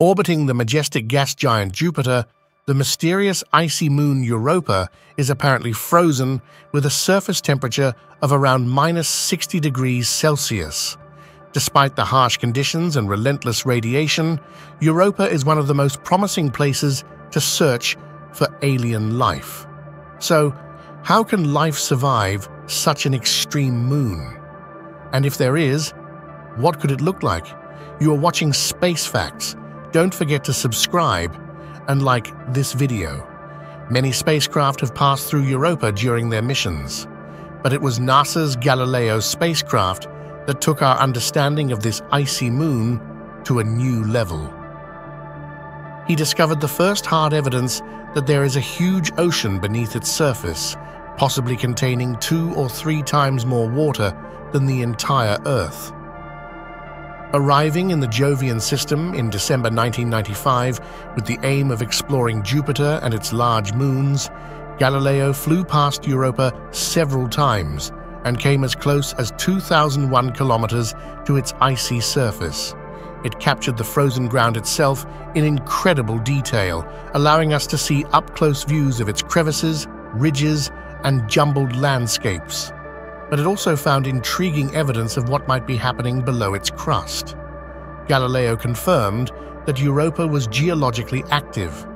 Orbiting the majestic gas giant Jupiter, the mysterious icy moon Europa is apparently frozen with a surface temperature of around minus 60 degrees Celsius. Despite the harsh conditions and relentless radiation, Europa is one of the most promising places to search for alien life. So, how can life survive such an extreme moon? And if there is, what could it look like? You are watching Space Facts. Don't forget to subscribe and like this video. Many spacecraft have passed through Europa during their missions, but it was NASA's Galileo spacecraft that took our understanding of this icy moon to a new level. He discovered the first hard evidence that there is a huge ocean beneath its surface, possibly containing two or three times more water than the entire Earth. Arriving in the Jovian system in December 1995 with the aim of exploring Jupiter and its large moons, Galileo flew past Europa several times and came as close as 2,001 kilometers to its icy surface. It captured the frozen ground itself in incredible detail, allowing us to see up-close views of its crevices, ridges, and jumbled landscapes but it also found intriguing evidence of what might be happening below its crust. Galileo confirmed that Europa was geologically active.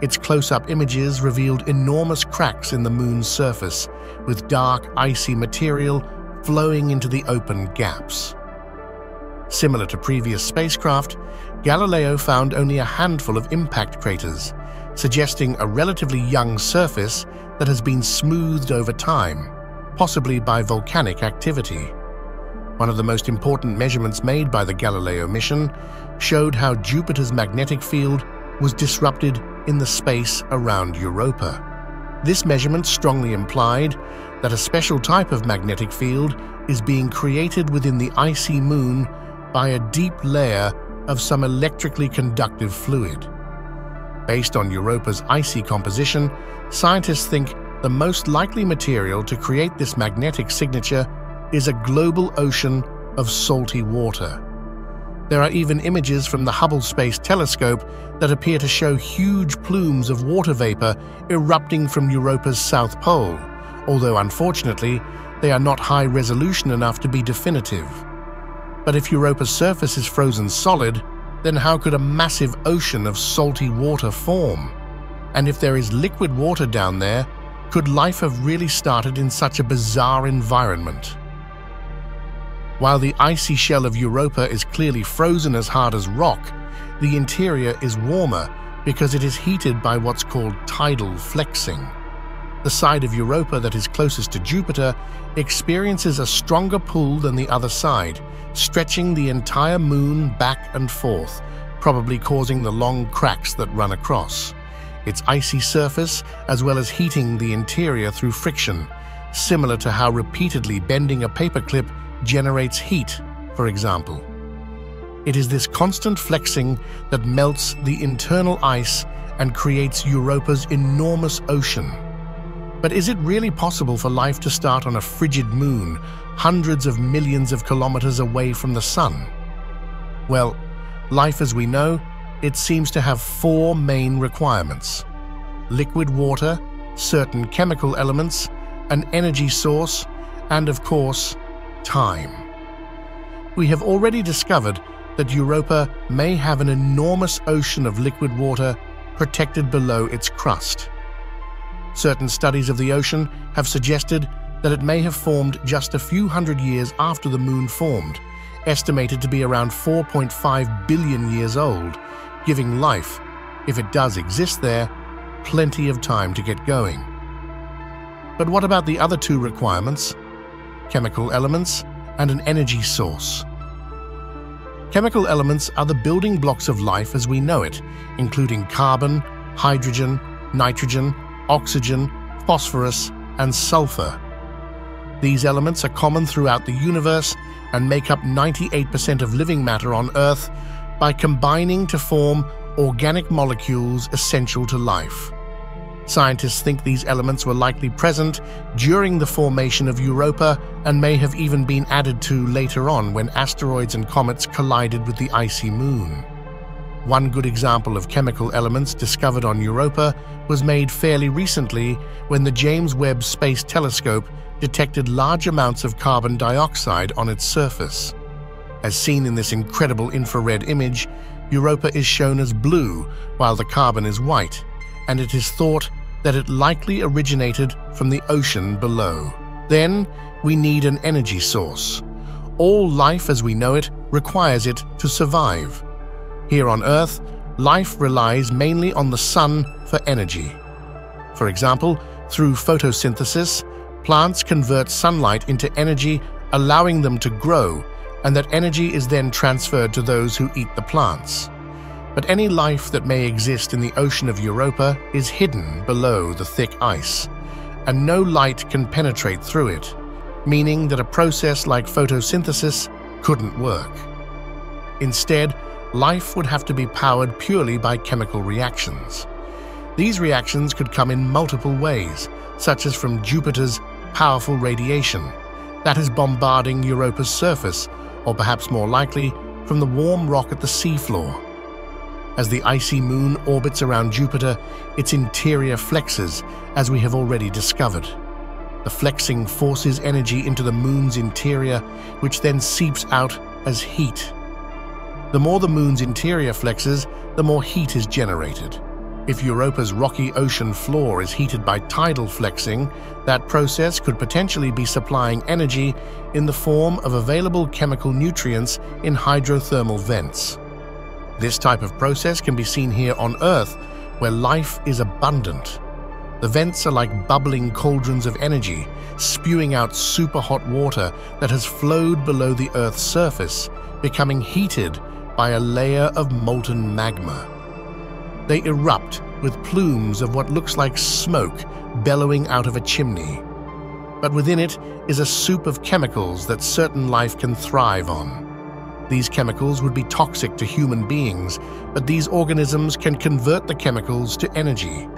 Its close-up images revealed enormous cracks in the moon's surface, with dark, icy material flowing into the open gaps. Similar to previous spacecraft, Galileo found only a handful of impact craters, suggesting a relatively young surface that has been smoothed over time possibly by volcanic activity. One of the most important measurements made by the Galileo mission showed how Jupiter's magnetic field was disrupted in the space around Europa. This measurement strongly implied that a special type of magnetic field is being created within the icy moon by a deep layer of some electrically conductive fluid. Based on Europa's icy composition, scientists think the most likely material to create this magnetic signature is a global ocean of salty water. There are even images from the Hubble Space Telescope that appear to show huge plumes of water vapor erupting from Europa's south pole, although unfortunately, they are not high resolution enough to be definitive. But if Europa's surface is frozen solid, then how could a massive ocean of salty water form? And if there is liquid water down there, could life have really started in such a bizarre environment? While the icy shell of Europa is clearly frozen as hard as rock, the interior is warmer because it is heated by what's called tidal flexing. The side of Europa that is closest to Jupiter experiences a stronger pull than the other side, stretching the entire moon back and forth, probably causing the long cracks that run across its icy surface, as well as heating the interior through friction, similar to how repeatedly bending a paperclip generates heat, for example. It is this constant flexing that melts the internal ice and creates Europa's enormous ocean. But is it really possible for life to start on a frigid moon, hundreds of millions of kilometers away from the sun? Well, life as we know it seems to have four main requirements. Liquid water, certain chemical elements, an energy source, and of course, time. We have already discovered that Europa may have an enormous ocean of liquid water protected below its crust. Certain studies of the ocean have suggested that it may have formed just a few hundred years after the Moon formed, estimated to be around 4.5 billion years old, giving life, if it does exist there, plenty of time to get going. But what about the other two requirements? Chemical elements and an energy source. Chemical elements are the building blocks of life as we know it, including carbon, hydrogen, nitrogen, oxygen, phosphorus, and sulfur. These elements are common throughout the universe and make up 98% of living matter on Earth by combining to form organic molecules essential to life. Scientists think these elements were likely present during the formation of Europa and may have even been added to later on when asteroids and comets collided with the icy moon. One good example of chemical elements discovered on Europa was made fairly recently when the James Webb Space Telescope detected large amounts of carbon dioxide on its surface. As seen in this incredible infrared image, Europa is shown as blue while the carbon is white, and it is thought that it likely originated from the ocean below. Then, we need an energy source. All life as we know it requires it to survive. Here on Earth, life relies mainly on the sun for energy. For example, through photosynthesis, plants convert sunlight into energy, allowing them to grow, and that energy is then transferred to those who eat the plants. But any life that may exist in the ocean of Europa is hidden below the thick ice, and no light can penetrate through it, meaning that a process like photosynthesis couldn't work. Instead, life would have to be powered purely by chemical reactions. These reactions could come in multiple ways, such as from Jupiter's powerful radiation that is bombarding Europa's surface, or perhaps more likely, from the warm rock at the seafloor. As the icy moon orbits around Jupiter, its interior flexes, as we have already discovered. The flexing forces energy into the moon's interior, which then seeps out as heat. The more the moon's interior flexes, the more heat is generated. If Europa's rocky ocean floor is heated by tidal flexing, that process could potentially be supplying energy in the form of available chemical nutrients in hydrothermal vents. This type of process can be seen here on Earth, where life is abundant. The vents are like bubbling cauldrons of energy, spewing out super hot water that has flowed below the Earth's surface, becoming heated by a layer of molten magma. They erupt with plumes of what looks like smoke bellowing out of a chimney. But within it is a soup of chemicals that certain life can thrive on. These chemicals would be toxic to human beings, but these organisms can convert the chemicals to energy.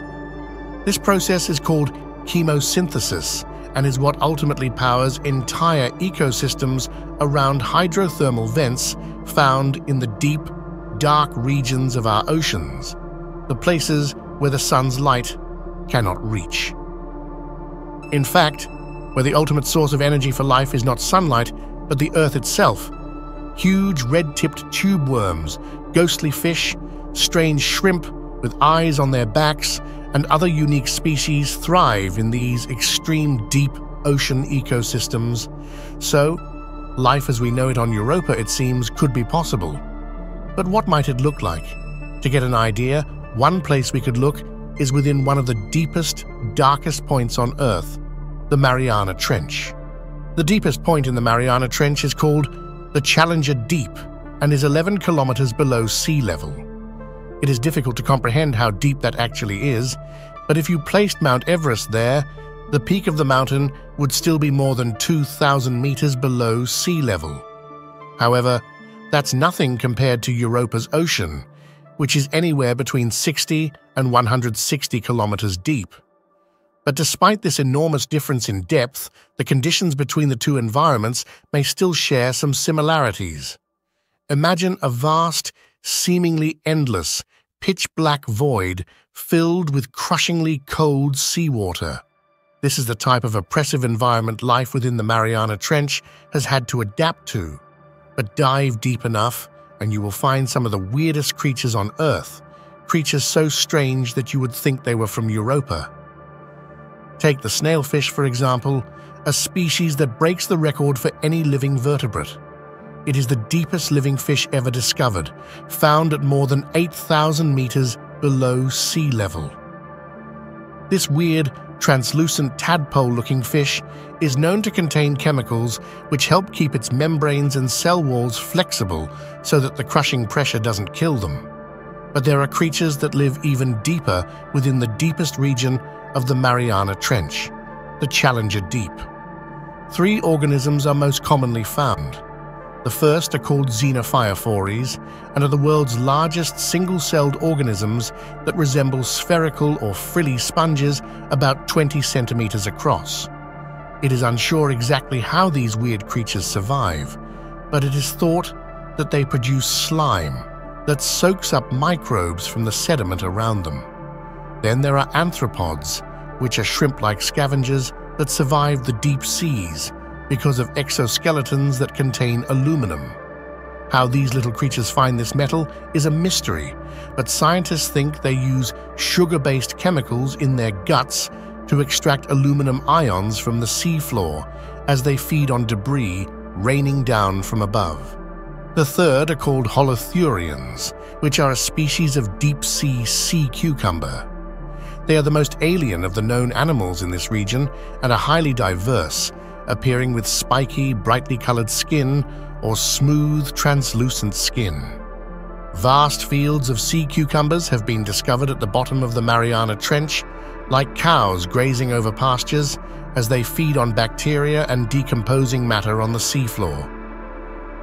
This process is called chemosynthesis and is what ultimately powers entire ecosystems around hydrothermal vents found in the deep, dark regions of our oceans, the places where the sun's light cannot reach. In fact, where the ultimate source of energy for life is not sunlight, but the Earth itself, huge red-tipped tube worms, ghostly fish, strange shrimp with eyes on their backs, and other unique species thrive in these extreme deep ocean ecosystems. So, life as we know it on Europa, it seems, could be possible. But what might it look like? To get an idea, one place we could look is within one of the deepest, darkest points on Earth, the Mariana Trench. The deepest point in the Mariana Trench is called the Challenger Deep and is 11 kilometers below sea level. It is difficult to comprehend how deep that actually is, but if you placed Mount Everest there, the peak of the mountain would still be more than 2,000 meters below sea level. However, that's nothing compared to Europa's ocean, which is anywhere between 60 and 160 kilometers deep. But despite this enormous difference in depth, the conditions between the two environments may still share some similarities. Imagine a vast, seemingly endless, pitch-black void filled with crushingly cold seawater. This is the type of oppressive environment life within the Mariana Trench has had to adapt to. But dive deep enough, and you will find some of the weirdest creatures on Earth, creatures so strange that you would think they were from Europa. Take the snailfish, for example, a species that breaks the record for any living vertebrate. It is the deepest living fish ever discovered, found at more than 8,000 meters below sea level. This weird, translucent tadpole-looking fish is known to contain chemicals which help keep its membranes and cell walls flexible so that the crushing pressure doesn't kill them. But there are creatures that live even deeper within the deepest region of the Mariana Trench, the Challenger Deep. Three organisms are most commonly found. The first are called xenophyophores and are the world's largest single-celled organisms that resemble spherical or frilly sponges about 20 centimeters across. It is unsure exactly how these weird creatures survive, but it is thought that they produce slime, that soaks up microbes from the sediment around them. Then there are anthropods, which are shrimp-like scavengers that survive the deep seas because of exoskeletons that contain aluminum. How these little creatures find this metal is a mystery, but scientists think they use sugar-based chemicals in their guts to extract aluminum ions from the seafloor as they feed on debris raining down from above. The third are called holothurians, which are a species of deep-sea sea cucumber. They are the most alien of the known animals in this region and are highly diverse, appearing with spiky, brightly colored skin or smooth, translucent skin. Vast fields of sea cucumbers have been discovered at the bottom of the Mariana Trench, like cows grazing over pastures as they feed on bacteria and decomposing matter on the seafloor.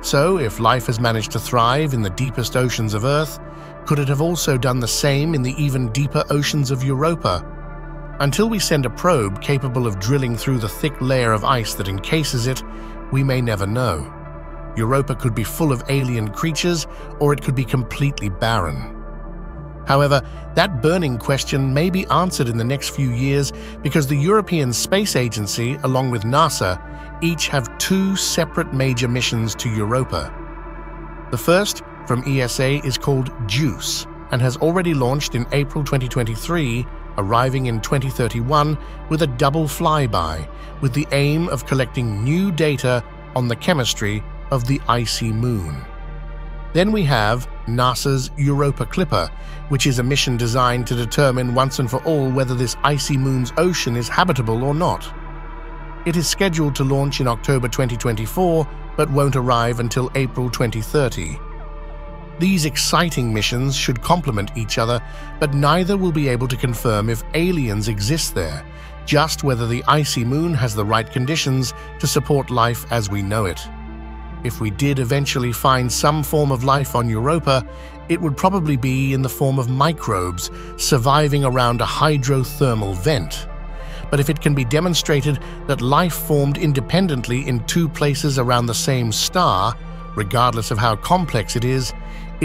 So, if life has managed to thrive in the deepest oceans of Earth, could it have also done the same in the even deeper oceans of Europa? Until we send a probe capable of drilling through the thick layer of ice that encases it, we may never know. Europa could be full of alien creatures, or it could be completely barren. However, that burning question may be answered in the next few years because the European Space Agency, along with NASA, each have two separate major missions to Europa. The first, from ESA, is called JUICE and has already launched in April 2023, arriving in 2031 with a double flyby, with the aim of collecting new data on the chemistry of the icy moon. Then we have NASA's Europa Clipper, which is a mission designed to determine once and for all whether this icy moon's ocean is habitable or not. It is scheduled to launch in October 2024, but won't arrive until April 2030. These exciting missions should complement each other, but neither will be able to confirm if aliens exist there, just whether the icy moon has the right conditions to support life as we know it. If we did eventually find some form of life on Europa, it would probably be in the form of microbes surviving around a hydrothermal vent. But if it can be demonstrated that life formed independently in two places around the same star, regardless of how complex it is,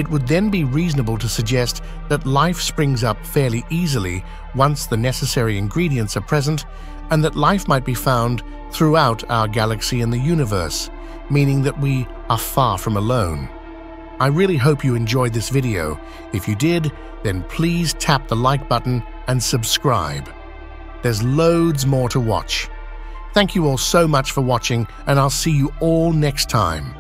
it would then be reasonable to suggest that life springs up fairly easily once the necessary ingredients are present, and that life might be found throughout our galaxy and the universe, meaning that we are far from alone. I really hope you enjoyed this video. If you did, then please tap the like button and subscribe. There's loads more to watch. Thank you all so much for watching, and I'll see you all next time.